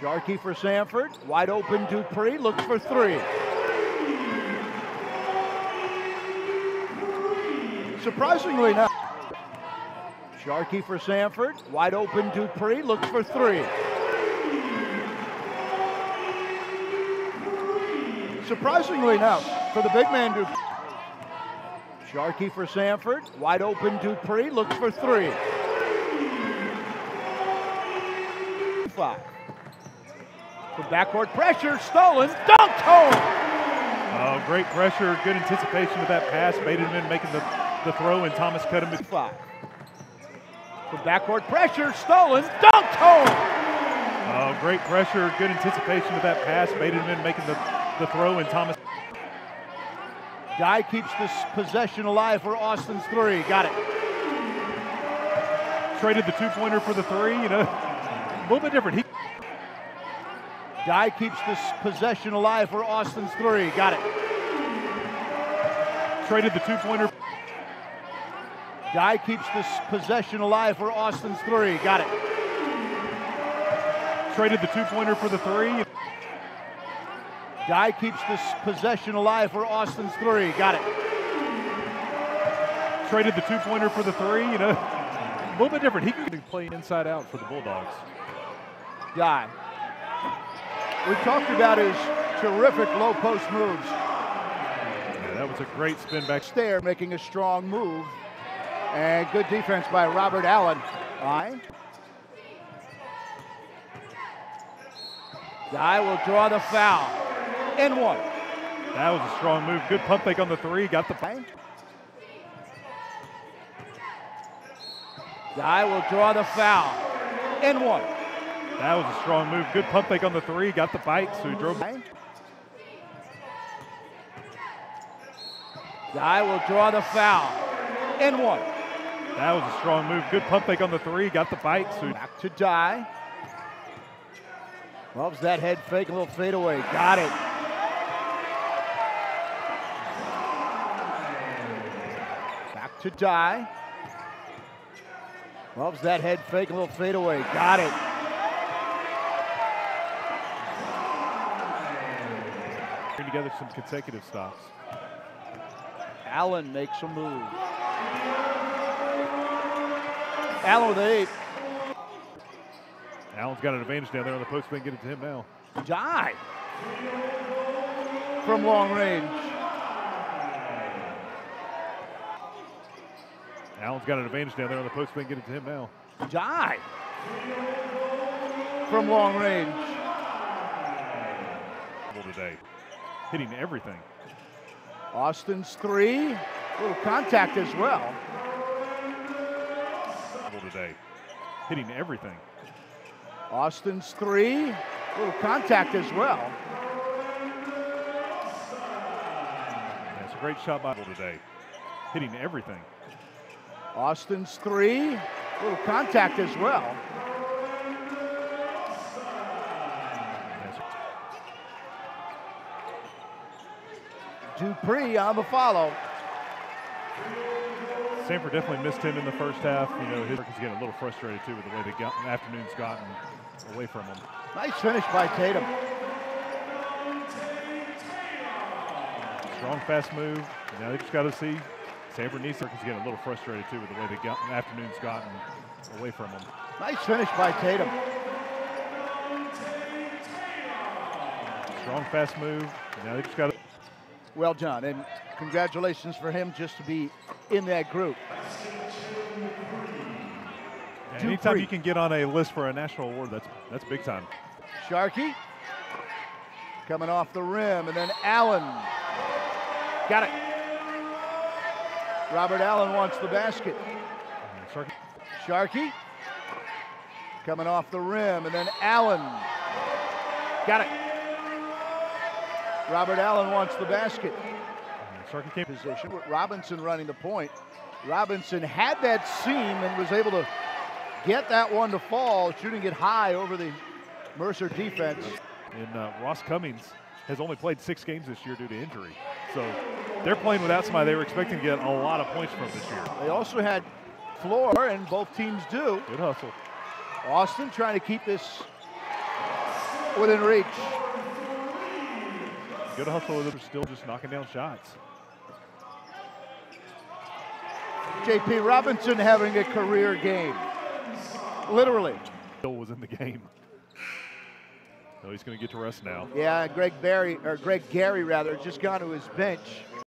Sharkey for Samford. Wide open Dupree. Looks for three. Surprisingly not. Sharkey for Samford. Wide open Dupree. Looks for three. Surprisingly now for the big man Dupree. Sharkey for Samford. Wide open Dupree. Looks for three. Five. The backcourt pressure. Stolen. Dunked home. Oh, great pressure, good anticipation of that pass. Baited making the, the throw, and Thomas cut him. Five. The backcourt pressure. Stolen. Dunked home. Oh, great pressure, good anticipation of that pass. Baited making the, the throw, and Thomas. Guy keeps this possession alive for Austin's three. Got it. Traded the two pointer for the three, you know, a little bit different. He Guy keeps this possession alive for Austin's three. Got it. traded the two pointer. Guy keeps this possession alive for Austin's three. Got it. Traded the two pointer for the three. Guy keeps this possession alive for Austin's three. Got it. Traded the two pointer for the three, you know, a little bit different. He can play inside out for the Bulldogs. Guy. We talked about his terrific low post moves. Yeah, that was a great spin back. Stair making a strong move. And good defense by Robert Allen. Aye. Guy will draw the foul. In one. That was a strong move. Good pump fake on the three. Got the Guy. Guy will draw the foul. In one. That was a strong move. Good pump fake on the three. Got the bite, so he drove. Guy. Will draw the foul. In one. That was a strong move. Good pump fake on the three. Got the bite, so Back to Dye. Loves that head fake, a little fadeaway. Got it. Back to Dye. Loves that head fake, a little fadeaway. Got it. Together some consecutive stops. Allen makes a move. Allen with eight. Allen's got an advantage down there on the post. Spin, get it to him now. Dye. From long range. Allen's got an advantage down there on the post. Get it to him now. Dye. From long range. Today, hitting everything. Austin's three. Little contact as well. Today, hitting everything. Austin's three. Little contact as well. That's a great shot by today, hitting everything. Austin's three. Little contact as well. Dupree on the follow. Samford definitely missed him in the first half. You know, his is getting a little frustrated too with the way the afternoon's gotten away from him. Nice finish by Tatum. Strong, fast move. Now they just got to see. Samford needs is getting a little frustrated too with the way the afternoon's gotten away from him. Nice finish by Tatum. Strong, fast move. Now they just got to. Well done, and congratulations for him just to be in that group. Anytime Dupree. you can get on a list for a national award, that's that's big time. Sharkey coming off the rim, and then Allen got it. Robert Allen wants the basket. Sharkey Sharkey coming off the rim, and then Allen got it. Robert Allen wants the basket. Sharkey came. Position with Robinson running the point. Robinson had that seam and was able to get that one to fall, shooting it high over the Mercer defense. And uh, Ross Cummings has only played six games this year due to injury. So they're playing without somebody they were expecting to get a lot of points from this year. They also had floor, and both teams do. Good hustle. Austin trying to keep this within reach. Good hustle. They're still just knocking down shots. JP Robinson having a career game. Literally. Hill was in the game. No, he's going to get to rest now. Yeah, Greg Barry or Greg Gary rather just gone to his bench.